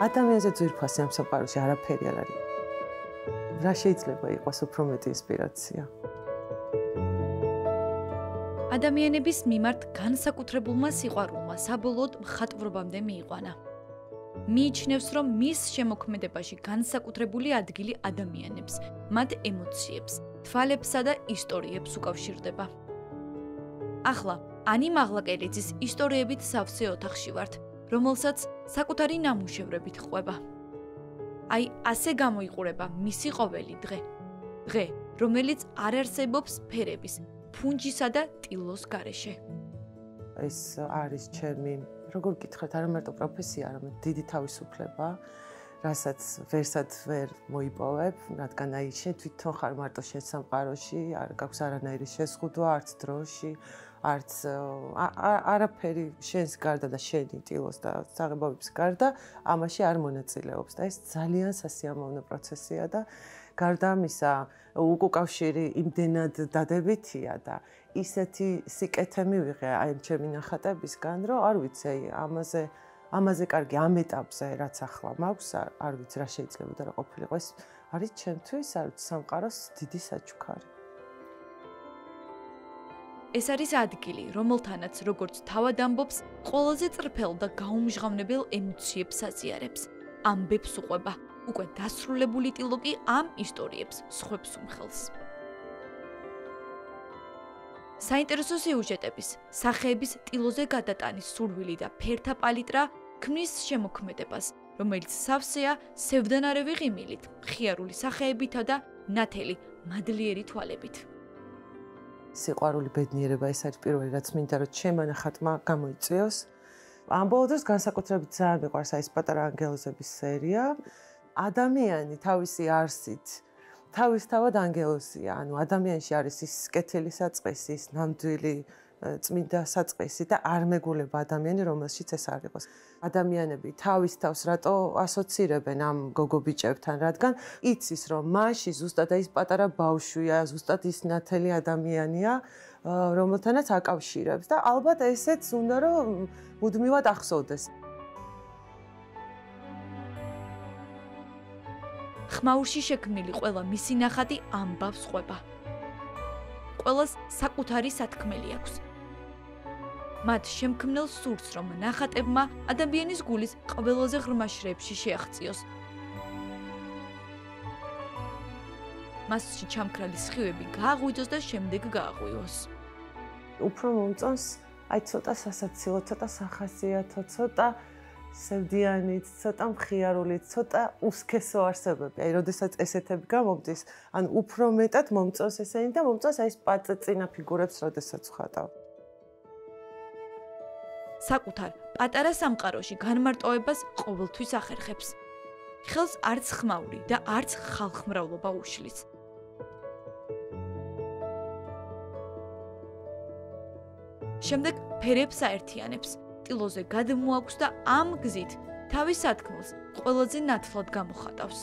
ადამიანზე ძვირფასი ამ სამყაროში არაფერი არ არის. რა შეიძლება იყოს უფრო მეტი ინსპირაცია? ადამიანების მიმართ განსაკუთრებულმა სიყვარულმა საბოლოოდ მხატვრობამდე მიიყვანა. მიიჩნევს, რომ მის შემოქმედებაში განსაკუთრებული ადგილი ადამიანებს, მათ ემოციებს, თვალებსა და ისტორიებს უკავშირდება. ახლა ანი მაღლაკელიძის ისტორიებით სავსე ოთახში ვართ, რომელსაც საკუთარი ნამუშევრებით ყვება. აი, ასე გამოიყურება მისი ყოველი დღე. დღე, რომელიც არ არსებობს ფერების, ფუნჯისა და ტილოს გარეშე. ეს არის ჩემი როგორ გითხრათ, არა მარტო პროფესია, არამედ დიდი თავისუფლება, რასაც ვერსად ვერ მოიპოვებ, რადგან აი შე თვითონ ხარ მარტო შენ სამყაროში, არ გაქვს არანაირი შეზღუდვა არც დროში, არც არაფერი შენს გარდა და შენი ტილოს და საღებავების გარდა ამაში არ მონაწილეობს და ეს ძალიან სასიამოვნო პროცესია და გარდა ამისა უკუკავშირი იმდენად დადებითია და ისეთი სიკეთე მივიღე აი ჩემი ნახატებისგან რომ არ ვიცი ამაზე ამაზე კარგი ამ ეტაპზე რაც ახლა მაქვს არ ვიცი რა შეიძლება რა ყოფილიყო ეს არის ჩემთვის არ ვიცი სამყაროს დიდი საჩუქარი ეს არის ადგილი რომელთანაც როგორც თავად ამბობს ყველაზე წრფელ და გაუმჟღავნებელ ემოციებს აზიარებს ამბებს უყვება უკვე დასრულებული ტილოკი ამ ისტორიებს სხვებს უმხელს. საინტერესო სიუჟეტების, სახეების ტილოზე გადატანის სურვილი და ფერთა პალიტრა ქმნის შემოქმედებას, რომელიც სავსეა სევდანარევი ღიმილით, ხიარული სახეებითა და ნათელი, მადლიერი თვალებით. სიყვარული ბედნიერება ეს არის პირველი რაც მინდა რომ ჩემ ნახატმა გამოიწვიოს. ამ ბოლო დროს განსაკუთრებით ძალიან მიყვარს აი ეს პატარა ანგელოზების სერია. ადამიანი თავისი არსით თავისთავად ანგელოზია, ანუ ადამიანში არის ის კეთილი საწყისი, ის ნამდვილი წმინდა საწყისი და არ მეგულება ადამიანი, რომელშიც ეს არ იყოს. ადამიანები თავის თავს რატო ასოცირებენ ამ გოგობიჭებთან, რადგან იცის, რომ მასში ზუსტად ეს პატარა ბავშვია, ზუსტად ის ნათელი ადამიანია, რომელთანაც აკავშირებს და ალბათ ესეც უნდა რომ მუდმივად ახსოვდეს. ხმაურში შექმნილი ყველა მისი ნახატი ამბავს ყვება. ყველას საკუთარი სათქმელი აქვს. მათ შემქმნელ სურს, რომ ნახატებმა ადამიანის გულის ყველაზე ღრმა შრეებში შეაღწიოს. მასში ჩამქრალი სხივები გააღვიძოს და შემდეგ გააღვიოს. უფრო მომწონს აი ცოტა სასაცილო, ცოტა სახასიათო, ცოტა სევდიანით, ცოტა მხიარულით, ცოტა უსქესო არსებები. აი, როდესაც ესეთები გამომდის, ან უფრო მეტად მომწონს ესენი და მომწონს აი ეს პაწეცინა ფიგურებს, როდესაც ხატავ. საკუთარ პატარა სამყაროში განმარტოებას ყოველთვის ახერხებს. ხელს არც ხმაური და არც ხალხმრავლობა უშლის. შემდეგ ფერებს აერთიანებს. სტილოზე გადმოაქვს და ამ გზით თავის სათქმელს ყველაზე ნათლად გამოხატავს.